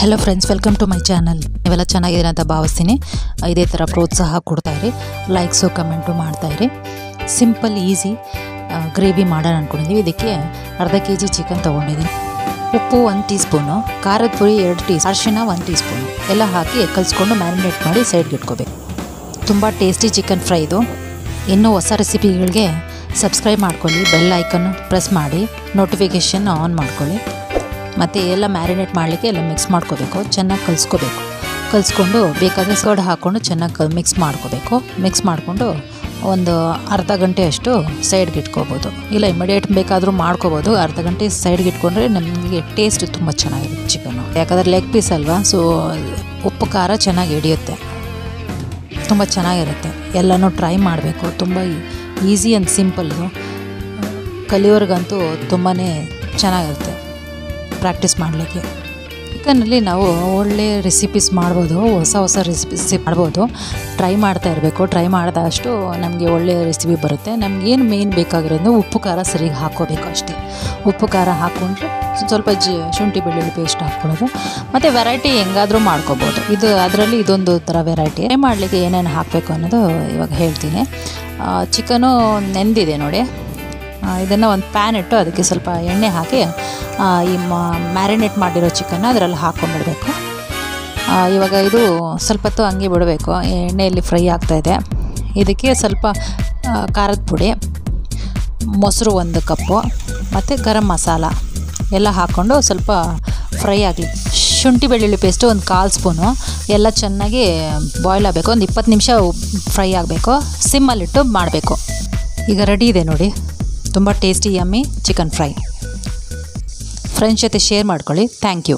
Hello friends welcome to my channel ನೀವೆಲ್ಲ ಚೆನ್ನಾಗಿದ್ದೀರ ಅಂತ ಭಾವಿಸ್ತೀನಿ. ಇದೇ ಥರ ಪ್ರೋತ್ಸಾಹ ಕೊಡ್ತಾಯಿರಿ ಲೈಕ್ಸು ಕಮೆಂಟು ಮಾಡ್ತಾಯಿರಿ ಸಿಂಪಲ್ ಈಸಿ ಗ್ರೇವಿ ಮಾಡೋಣ ಅಂದ್ಕೊಂಡಿದ್ದೀವಿ ಇದಕ್ಕೆ ಅರ್ಧ ಕೆ ಜಿ ಚಿಕನ್ ತೊಗೊಂಡಿದ್ದೀನಿ. ಉಪ್ಪು ಒಂದು ಟೀ ಸ್ಪೂನು ಖಾರದ ಪುಡಿ ಎರಡು ಟೀ ಅರಿಶಿನ ಒಂದು ಟೀ ಸ್ಪೂನು ಎಲ್ಲ ಹಾಕಿ ಕಲಿಸ್ಕೊಂಡು ಮ್ಯಾರಿನೇಟ್ ಮಾಡಿ ಸೈಡ್ಗೆ ಇಟ್ಕೋಬೇಕು. ತುಂಬ ಟೇಸ್ಟಿ ಚಿಕನ್ ಫ್ರೈ ಇದು. ಇನ್ನೂ ಹೊಸ ರೆಸಿಪಿಗಳಿಗೆ ಸಬ್ಸ್ಕ್ರೈಬ್ ಮಾಡ್ಕೊಳ್ಳಿ ಬೆಲ್ ಐಕನ್ ಪ್ರೆಸ್ ಮಾಡಿ ನೋಟಿಫಿಕೇಷನ್ ಆನ್ ಮಾಡ್ಕೊಳ್ಳಿ. ಮತ್ತು ಎಲ್ಲ ಮ್ಯಾರಿನೇಟ್ ಮಾಡಲಿಕ್ಕೆ ಎಲ್ಲ ಮಿಕ್ಸ್ ಮಾಡ್ಕೋಬೇಕು. ಚೆನ್ನಾಗಿ ಕಲಿಸ್ಕೋಬೇಕು. ಕಲಿಸ್ಕೊಂಡು ಬೇಕಾದರೆ ಸೋಡಾ ಹಾಕ್ಕೊಂಡು ಚೆನ್ನಾಗಿ ಮಿಕ್ಸ್ ಮಾಡ್ಕೋಬೇಕು. ಮಿಕ್ಸ್ ಮಾಡಿಕೊಂಡು ಒಂದು ಅರ್ಧ ಗಂಟೆ ಅಷ್ಟು ಸೈಡ್ಗೆ ಇಟ್ಕೋಬೋದು. ಇಲ್ಲ ಇಮಿಡಿಯೇಟ್ ಬೇಕಾದರೂ ಮಾಡ್ಕೋಬೋದು. ಅರ್ಧ ಗಂಟೆ ಸೈಡ್ಗೆ ಇಟ್ಕೊಂಡ್ರೆ ನಮಗೆ ಟೇಸ್ಟ್ ತುಂಬ ಚೆನ್ನಾಗಿರುತ್ತೆ ಚಿಕನ್ನು ಯಾಕಂದರೆ ಲೆಗ್ ಪೀಸ್ ಅಲ್ವಾ? ಸೊ ಉಪ್ಪು, ಖಾರ ಚೆನ್ನಾಗಿ ಹಿಡಿಯುತ್ತೆ. ತುಂಬ ಚೆನ್ನಾಗಿರುತ್ತೆ. ಎಲ್ಲನೂ ಟ್ರೈ ಮಾಡಬೇಕು. ತುಂಬ ಈಸಿ ಆ್ಯಂಡ್ ಸಿಂಪಲ್ಲು ಕಲಿಯೋರ್ಗಂತೂ ತುಂಬಾ ಚೆನ್ನಾಗಿರುತ್ತೆ. ಪ್ರಾಕ್ಟೀಸ್ ಮಾಡಲಿಕ್ಕೆ. ಚಿಕನಲ್ಲಿ ನಾವು ಒಳ್ಳೆ ರೆಸಿಪೀಸ್ ಮಾಡ್ಬೋದು, ಹೊಸ ಹೊಸ ರೆಸಿಪೀಸ್ ಮಾಡ್ಬೋದು. ಟ್ರೈ ಮಾಡ್ತಾ ಇರಬೇಕು ಟ್ರೈ ಮಾಡಿದಷ್ಟು ನಮಗೆ ಒಳ್ಳೆಯ ರೆಸಿಪಿ ಬರುತ್ತೆ. ನಮಗೇನು ಮೇಯ್ನ್ ಬೇಕಾಗಿರೋದು ಉಪ್ಪು, ಖಾರ ಸರಿಗೆ ಹಾಕೋಬೇಕು ಅಷ್ಟೇ. ಉಪ್ಪು, ಖಾರ ಹಾಕ್ಕೊಂಡು ಸ್ವಲ್ಪ ಜಿ, ಶುಂಠಿ, ಬೆಳ್ಳುಳ್ಳಿ ಪೇಸ್ಟ್ ಹಾಕ್ಕೊಳ್ಳೋದು. ಮತ್ತು ವೆರೈಟಿ ಹೆಂಗಾದರೂ ಮಾಡ್ಕೋಬೋದು. ಇದು ಅದರಲ್ಲಿ ಇದೊಂದು ಥರ ವೆರೈಟಿ ಮಾಡಲಿಕ್ಕೆ ಏನೇನು ಹಾಕಬೇಕು ಅನ್ನೋದು ಇವಾಗ ಹೇಳ್ತೀನಿ. ಚಿಕನು ನೆಂದಿದೆ ನೋಡಿ. ಇದನ್ನು ಒಂದು ಪ್ಯಾನ್ ಇಟ್ಟು ಅದಕ್ಕೆ ಸ್ವಲ್ಪ ಎಣ್ಣೆ ಹಾಕಿ ಈ ಮ್ಯಾರಿನೇಟ್ ಮಾಡಿರೋ ಚಿಕನ್ನ ಅದರಲ್ಲಿ ಹಾಕ್ಕೊಂಡ್ಬಿಡಬೇಕು ಇವಾಗ ಇದು ಸ್ವಲ್ಪ ಹೊತ್ತು ಹಂಗೆ ಬಿಡಬೇಕು. ಎಣ್ಣೆಯಲ್ಲಿ ಫ್ರೈ ಆಗ್ತಾಯಿದೆ ಇದಕ್ಕೆ ಸ್ವಲ್ಪ ಖಾರದ ಪುಡಿ, ಮೊಸರು ಒಂದು ಕಪ್ಪು, ಮತ್ತು ಗರಂ ಮಸಾಲ ಎಲ್ಲ ಹಾಕ್ಕೊಂಡು ಸ್ವಲ್ಪ ಫ್ರೈ ಆಗಲಿ. ಶುಂಠಿ ಬೆಳ್ಳುಳ್ಳಿ ಪೇಸ್ಟು ಒಂದು ಕಾಲು ಸ್ಪೂನು, ಎಲ್ಲ ಚೆನ್ನಾಗಿ ಬಾಯ್ಲ್ ಆಗಬೇಕು. ಒಂದು ಇಪ್ಪತ್ತು ನಿಮಿಷ ಫ್ರೈ ಆಗಬೇಕು. ಸಿಮ್ಮಲ್ಲಿಟ್ಟು ಮಾಡಬೇಕು. ಈಗ ರೆಡಿ ಇದೆ ನೋಡಿ. ತುಂಬ tasty yummy chicken fry friends ಜೊತೆ ಶೇರ್ ಮಾಡ್ಕೊಳ್ಳಿ. Thank you